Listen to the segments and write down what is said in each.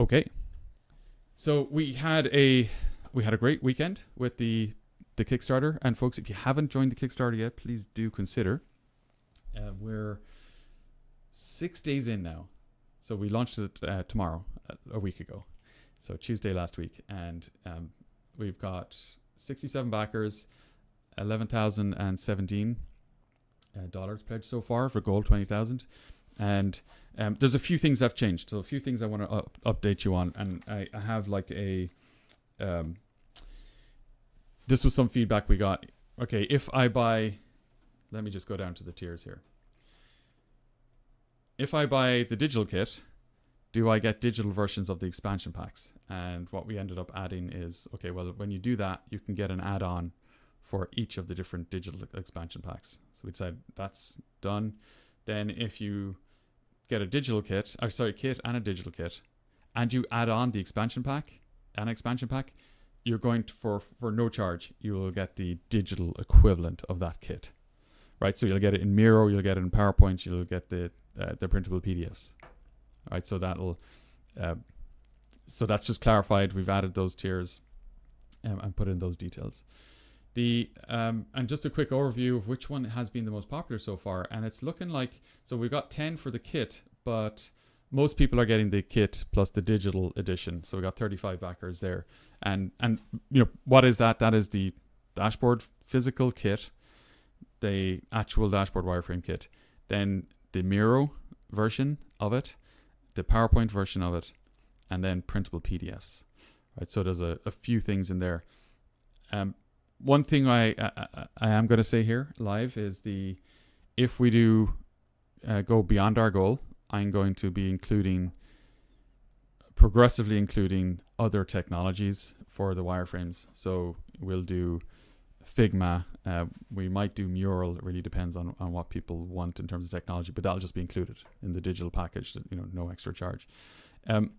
Okay. So we had a we had a great weekend with the the Kickstarter, and folks, if you haven't joined the Kickstarter yet, please do consider. Uh, we're six days in now, so we launched it uh, tomorrow, uh, a week ago, so Tuesday last week, and um, we've got sixty-seven backers, eleven thousand and seventeen uh, dollars pledged so far for gold twenty thousand, and um, there's a few things I've changed. So a few things I want to up- update you on, and I, I have like a um, this was some feedback we got. Okay, if I buy, let me just go down to the tiers here. If I buy the digital kit, do I get digital versions of the expansion packs? And what we ended up adding is okay, well, when you do that, you can get an add on for each of the different digital expansion packs. So we said that's done. Then if you get a digital kit, or sorry, kit and a digital kit, and you add on the expansion pack, an expansion pack, you're going to, for for no charge, you will get the digital equivalent of that kit, right? So you'll get it in Miro, you'll get it in PowerPoint, you'll get the uh, the printable PDFs, right? So that'll, uh, so that's just clarified. We've added those tiers, um, and put in those details. The um, and just a quick overview of which one has been the most popular so far, and it's looking like so we've got ten for the kit, but most people are getting the kit plus the digital edition. So we got 35 backers there. And and you know what is that? That is the dashboard physical kit, the actual dashboard wireframe kit, then the Miro version of it, the PowerPoint version of it, and then printable PDFs. Right. So there's a, a few things in there. Um, one thing I, I I am going to say here live is the if we do uh, go beyond our goal I'm going to be including progressively including other technologies for the wireframes. So we'll do Figma. Uh, we might do Mural. It really depends on, on what people want in terms of technology, but that'll just be included in the digital package. You know, no extra charge. Um,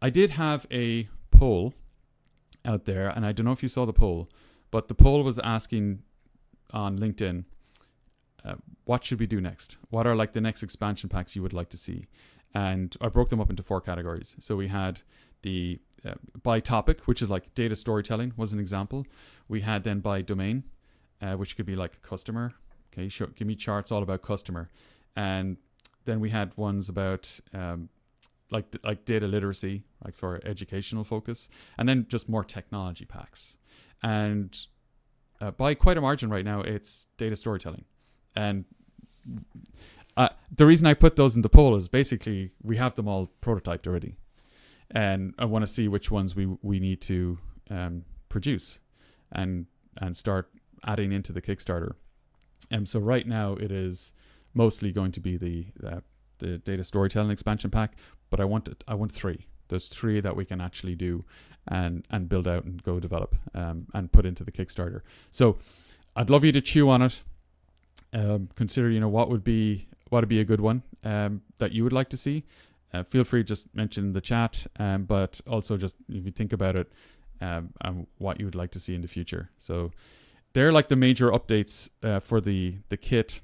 I did have a poll out there, and I don't know if you saw the poll, but the poll was asking on LinkedIn uh, what should we do next? What are like the next expansion packs you would like to see? And I broke them up into four categories. So we had the uh, by topic, which is like data storytelling, was an example. We had then by domain, uh, which could be like customer. Okay, show, give me charts all about customer, and then we had ones about um, like like data literacy, like for educational focus, and then just more technology packs. And uh, by quite a margin right now, it's data storytelling and uh, the reason I put those in the poll is basically we have them all prototyped already, and I want to see which ones we we need to um, produce, and and start adding into the Kickstarter. And so right now it is mostly going to be the uh, the data storytelling expansion pack, but I want it, I want three. There's three that we can actually do, and and build out and go develop um, and put into the Kickstarter. So I'd love you to chew on it um, consider you know what would be what would be a good one um, that you would like to see. Uh, feel free to just mention in the chat, um, but also just if you think about it, um, and what you would like to see in the future. So they're like the major updates uh, for the the kit